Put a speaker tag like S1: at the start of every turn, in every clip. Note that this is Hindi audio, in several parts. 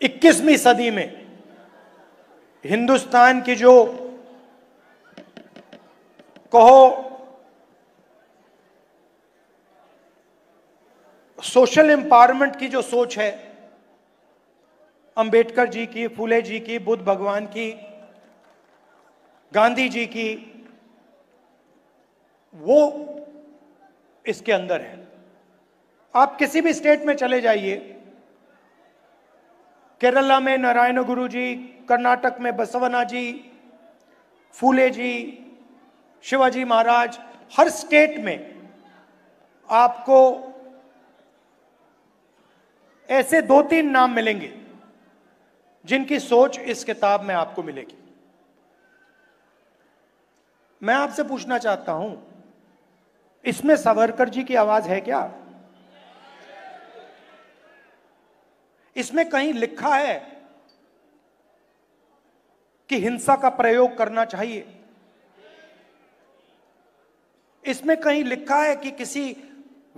S1: 21वीं सदी में हिंदुस्तान की जो कहो सोशल एम्पावरमेंट की जो सोच है, अंबेडकर जी की, फूले जी की, बुद्ध भगवान की, गांधी जी की, वो इसके अंदर है। आप किसी भी स्टेट में चले जाइए केरला में नारायण गुरु जी कर्नाटक में बसवना जी, फूले जी, शिवाजी महाराज, हर स्टेट में आपको ऐसे दो तीन नाम मिलेंगे जिनकी सोच इस किताब में आपको मिलेगी। मैं आपसे पूछना चाहता हूँ, इसमें सावरकर जी की आवाज़ है क्या? इसमें कहीं लिखा है कि हिंसा का प्रयोग करना चाहिए। इसमें कहीं लिखा है कि किसी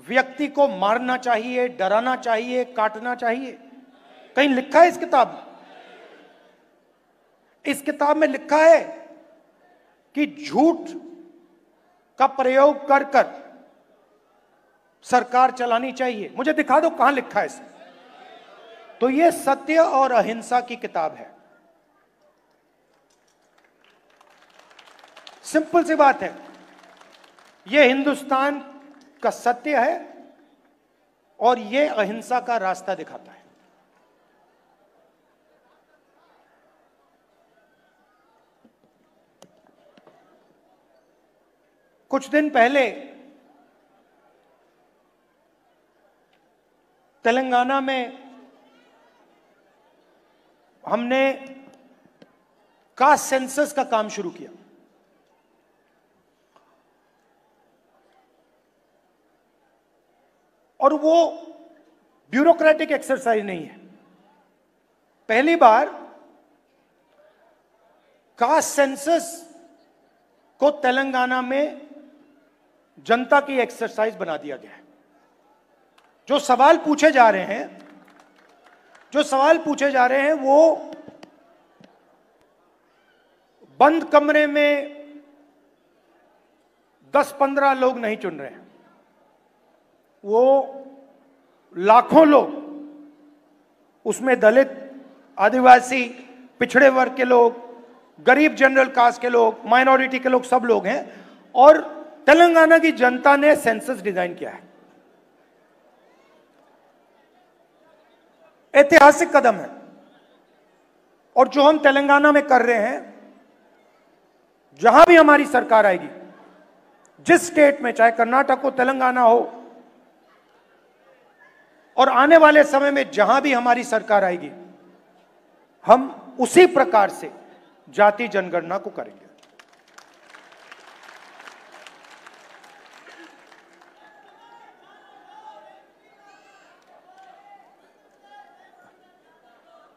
S1: व्यक्ति को मारना चाहिए, डराना चाहिए, काटना चाहिए। कहीं लिखा है इस किताब? में इस किताब में लिखा है कि झूठ का प्रयोग कर कर सरकार चलानी चाहिए। मुझे दिखा दो कहाँ लिखा है इसे। तो यह सत्य और अहिंसा की किताब है। सिंपल सी बात है। यह हिंदुस्तान का सत्य है और यह अहिंसा का रास्ता दिखाता है। कुछ दिन पहले तेलंगाना में हमने कास्ट सेंसस का काम शुरू किया। और वो ब्यूरोक्रेटिक एक्सरसाइज नहीं है। पहली बार कास्ट सेंसस को तेलंगाना में जनता की एक्सरसाइज बना दिया गया है। जो सवाल पूछे जा रहे हैं जो सवाल पूछे जा रहे हैं वो बंद कमरे में 10-15 लोग नहीं चुन रहे हैं। वो लाखों लोग, उसमें दलित, आदिवासी, पिछड़े वर्ग के लोग, गरीब जनरल कास्ट के लोग, माइनॉरिटी के लोग सब लोग हैं और तेलंगाना की जनता ने सेंसस डिज़ाइन किया है। ऐतिहासिक कदम है। और जो हम तेलंगाना में कर रहे हैं, जहाँ भी हमारी सरकार आएगी, जिस स्टेट में, चाहे कर्नाटक हो, तेलंगाना हो, और आने वाले समय में जहाँ भी हमारी सरकार आएगी, हम उसी प्रकार से जाति जनगणना को करेंगे।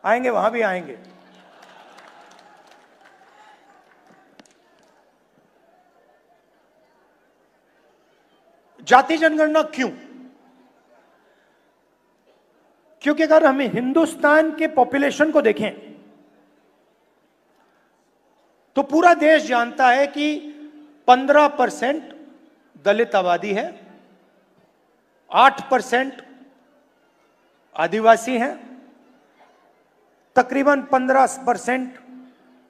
S1: आएँगे, वहाँ भी आएँगे। जाति जनगणना क्यों? क्योंकि अगर हमें हिंदुस्तान के पॉपुलेशन को देखें तो पूरा देश जानता है कि 15 परसेंट दलित आबादी है 8 परसेंट आदिवासी हैं तकरीबन 15 परसेंट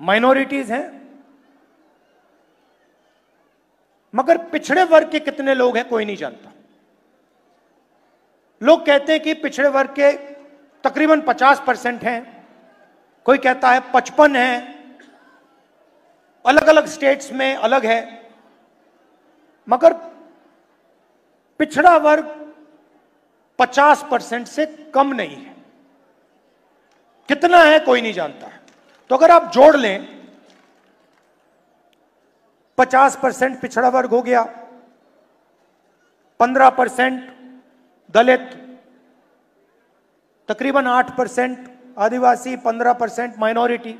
S1: माइनॉरिटीज हैं। मगर पिछड़े वर्ग के कितने लोग हैं, कोई नहीं जानता। लोग कहते हैं कि पिछड़े वर्ग के तकरीबन 50 परसेंट हैं। कोई कहता है 55 है। अलग अलग स्टेट्स में अलग है। मगर पिछड़ा वर्ग 50 परसेंट से कम नहीं है। कितना है कोई नहीं जानता तो अगर आप जोड़ लें 50 परसेंट पिछड़ा वर्ग हो गया 15 परसेंट दलित, तकरीबन 8 परसेंट आदिवासी 15 परसेंट माइनॉरिटी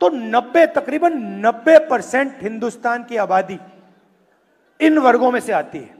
S1: तो 90 तकरीबन 90 परसेंट हिंदुस्तान की आबादी इन वर्गों में से आती है।